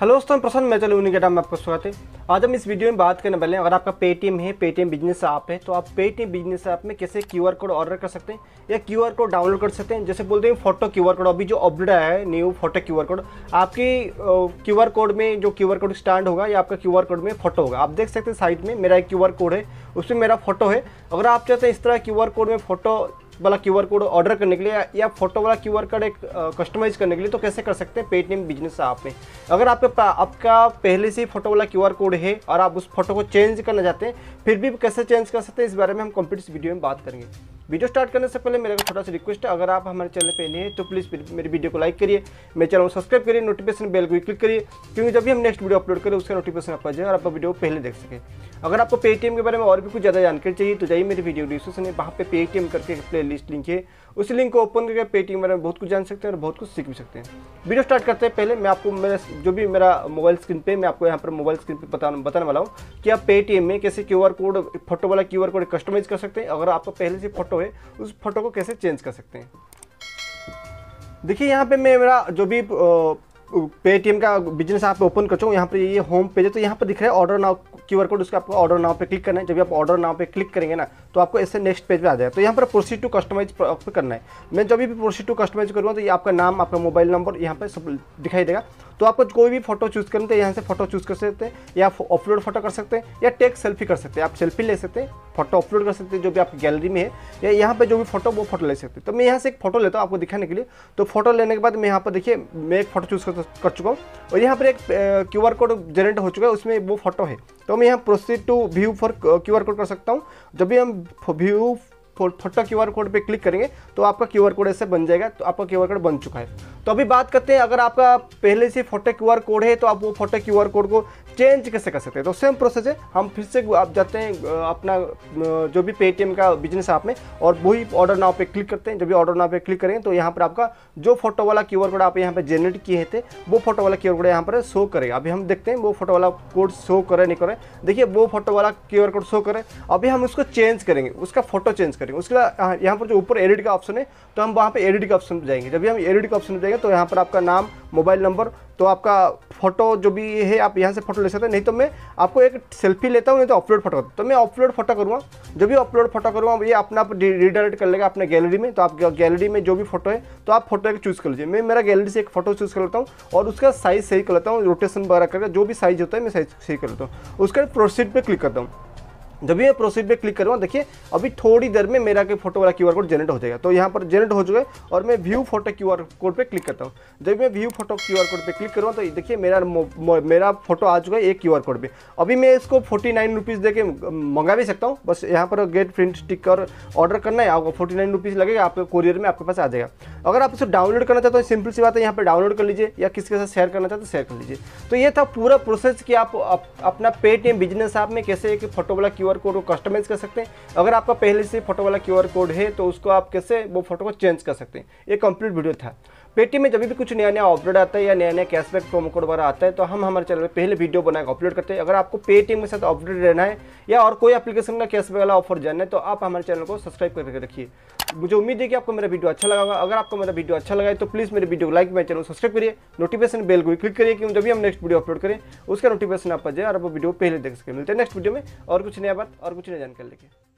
Hello दोस्तों प्रसन्न मैं चलो उन्हीं में आपका स्वागत है। आज हम इस वीडियो में बात करने वाले हैं। अगर आपका पेटीएम है पेटीएम बिज़नेस ऐप है तो आप पेटीएम बिज़नेस ऐप में कैसे क्यूआर कोड ऑर्डर कर सकते हैं या क्यूआर कोड डाउनलोड कर सकते हैं। जैसे बोलते हैं फ़ोटो क्यूआर कोड अभी जो अपडेट आया है न्यू फ़ोटो क्यूआर कोड आपकी क्यूआर कोड में जो क्यूआर कोड स्टैंड होगा या आपका क्यूआर कोड में फ़ोटो होगा। आप देख सकते हैं साइड में मेरा एक क्यूआर कोड है, उसमें मेरा फ़ोटो है। अगर आप चाहते हैं इस तरह क्यूआर कोड में फ़ोटो वाला क्यूआर कोड ऑर्डर करने के लिए या फ़ोटो वाला क्यूआर कोड एक कस्टमाइज करने के लिए तो कैसे कर सकते हैं पेटीएम बिज़नेस ऐप में? अगर आपके आपका पहले से ही फ़ोटो वाला क्यूआर कोड है और आप उस फ़ोटो को चेंज करना चाहते हैं, फिर भी कैसे चेंज कर सकते हैं, इस बारे में हम कंप्लीट वीडियो में बात करेंगे। वीडियो स्टार्ट करने से पहले मेरा छोटा सा रिक्वेस्ट है, अगर आप हमारे चैनल पर नहीं है तो प्लीज़ मेरी वीडियो को लाइक करिए, मेरे चैनल को सब्सक्राइब करिए नोटिफिकेशन बेल को क्लिक करिए, क्योंकि जब भी हम नेक्स्ट वीडियो अपलोड करें, उसका नोटिफिकेशन आपका जाए और आप वीडियो पहले देख सके। अगर आपको पेटीएम के बारे में और भी कुछ ज़्यादा जानकारी चाहिए तो जाइए मेरी वीडियो डिस्क्रिप्शन है वहाँ पे पेटीएम करके प्ले लिस्ट लिंक है। उस लिंक को ओपन करके पेटीएम बारे में बहुत कुछ जान सकते हैं और बहुत कुछ सीख भी सकते हैं। वीडियो स्टार्ट करते हैं, पहले मैं आपको मेरा, जो भी मेरा मोबाइल स्क्रीन पे, मैं आपको यहाँ पर मोबाइल स्क्रीन पे बताने बताने वाला हूँ कि आप पेटीएम में कैसे क्यूआर कोड फ़ोटो वाला क्यूआर कोड कस्टमाइज कर सकते हैं। अगर आपका पहले से फ़ोटो है उस फ़ोटो को कैसे चेंज कर सकते हैं? देखिए, यहाँ पे मैं मेरा जो भी पेटीएम का बिज़नेस आप ओपन कर चुका यहाँ पर ये होम पेज है तो यहाँ पर दिख रहा है ऑर्डर नाउ क्यूआर कोड उसका आपको ऑर्डर नाउ पे क्लिक करना है। जब आप ऑर्डर नाउ पे क्लिक करेंगे ना तो आपको ऐसे नेक्स्ट पेज पे आ जाएगा। तो यहाँ पर प्रोसीड टू कस्टमाइज करना है। मैं जब भी प्रोसीड टू कस्टमाइज करूँगा तो ये आपका नाम, आपका मोबाइल नंबर यहाँ पर सब दिखाई देगा। तो आपको कोई भी फ़ोटो चूज़ करते हैं यहाँ से फ़ोटो चूज़ कर सकते हैं, या अपलोड फ़ोटो कर सकते हैं, या टेक सेल्फी कर सकते हैं। आप सेल्फी ले सकते हैं। फ़ोटो अपलोड कर सकते हैं जो भी आपकी गैलरी में है या यहाँ पे जो भी फ़ोटो वो फ़ोटो ले सकते हैं। तो मैं यहाँ से एक फ़ोटो लेता हूँ आपको दिखाने के लिए। तो फ़ोटो लेने के बाद मैं यहाँ पर देखिए मैं एक फ़ोटो चूज़ कर, कर चुका हूँ। और यहाँ पर एक क्यू आर कोड जनरेट हो चुका है उसमें वो फ़ोटो है। तो मैं यहाँ proceed to view for Q R code कर सकता हूँ। जब भी हम view photo Q R code पर क्लिक करेंगे तो आपका QR कोड ऐसे बन जाएगा तो आपका QR कोड बन चुका है। तो अभी बात करते हैं, अगर आपका पहले से फ़ोटो QR कोड है तो आप वो फ़ोटो QR कोड को चेंज कैसे कर सकते हैं? तो सेम प्रोसेस है, हम फिर से आप जाते हैं अपना जो भी पेटीएम का बिज़नेस ऐप में और वही ऑर्डर नाव पे क्लिक करते हैं। जब भी ऑर्डर नाव पे क्लिक करेंगे तो यहाँ पर आपका जो फ़ोटो वाला QR कोड आप यहाँ पे जनरेट किए थे, वो फ़ोटो वाला QR कोड यहाँ पर शो करेगा। अभी हम देखते हैं, वो फ़ोटो वाला कोड शो करे नहीं करे। देखिए, वो फ़ोटो वाला QR कोड शो करे। अभी हम उसको चेंज करेंगे, उसका फ़ोटो चेंज करेंगे। उसके यहाँ पर जो ऊपर एडिट का ऑप्शन है तो हम वहाँ पर एडिट का ऑप्शन जाएँगे। जब भी हम एडिट का ऑप्शन जाएँगे तो यहाँ पर आपका नाम मोबाइल नंबर तो आपका फ़ोटो जो भी है, आप यहाँ से फ़ोटो ले सकते हैं। नहीं तो मैं आपको एक सेल्फी लेता हूँ, नहीं तो अपलोड फ़ोटो तो मैं अपलोड फ़ोटो करूँगा। जो भी अपलोड फ़ोटो करूँगा, ये अपना आप रिडायरेक्ट कर लेगा अपने गैलरी में। तो आप गैलरी में जो भी फ़ोटो है तो आप फ़ोटो एक चूज़ कर लीजिए। मैं मेरा गैलरी से एक फ़ोटो चूज़ कर लेता हूँ और उसका साइज़ सही कर लेता हूँ। रोटेशन वगैरह करके जो भी साइज़ होता है, मैं साइज़ सही कर लेता हूँ। उसका प्रोसीड पर क्लिक करता हूँ। जब भी मैं प्रोसीड पे क्लिक करूँगा देखिए, अभी थोड़ी देर में मेरा के फ़ोटो वाला क्यूआर कोड जनरेट हो जाएगा। तो यहाँ पर जनरेट हो चुका है और मैं व्यू फ़ोटो क्यूआर कोड पे क्लिक करता हूँ। जब मैं व्यू फ़ोटो क्यूआर कोड पे क्लिक करूँगा तो देखिए, मेरा मेरा फ़ोटो आ चुका है एक क्यूआर कोड पे। अभी मैं इसको फोर्टी नाइन रुपीज़ दे के मंगा भी सकता हूँ। बस यहाँ पर गेट प्रिंट स्टिक कर ऑर्डर करना है, आपको फोर्टी नाइन रुपीज़ लगेगा, आपके कोरियर में आपके पास आ जाएगा। अगर आप इसे डाउनलोड करना चाहते हो सिंपल सी बात है यहाँ पर डाउनलोड कर लीजिए या किसी के साथ शेयर करना चाहते हो शेयर कर लीजिए। तो ये था पूरा प्रोसेस कि आप अप, अपना पेटीएम बिज़नेस ऐप में कैसे एक फ़ोटो वाला क्यूआर कोड को कस्टमाइज कर सकते हैं। अगर आपका पहले से फ़ोटो वाला क्यूआर कोड है तो उसको आप कैसे वो फ़ोटो को चेंज कर सकते हैं। ये कंप्लीट वीडियो था। पेटीएम में जब भी कुछ नया नया अपडेट आता है या नया नया कैशबैक प्रोमो कोड वगैरह आता है तो हम हमारे चैनल में पहले वीडियो बनाकर अपलोड करते हैं। अगर आपको पेटीएम के साथ अपडेट रहना है या और कोई एप्लीकेशन का कैशबैक वाला ऑफ़र जानना है तो आप हमारे चैनल को सब्सक्राइब करके रखिए। मुझे उम्मीद है कि आपको मेरा वीडियो अच्छा लगा अगर आपको मेरा वीडियो अच्छा लगा है तो प्लीज़ मेरे वीडियो को लाइक मेरे चैनल सब्सक्राइब करिए। नोटिफिकेशन बेल को क्लिक करिए क्योंकि जब भी हम नेक्स्ट वीडियो अपलोड करें, उसका नोटिफिकेशन आप जाए और आप वीडियो पहले देख सके। मिलते हैं नेक्स्ट वीडियो में और कुछ नया बात और कुछ नया जानकारी लेके।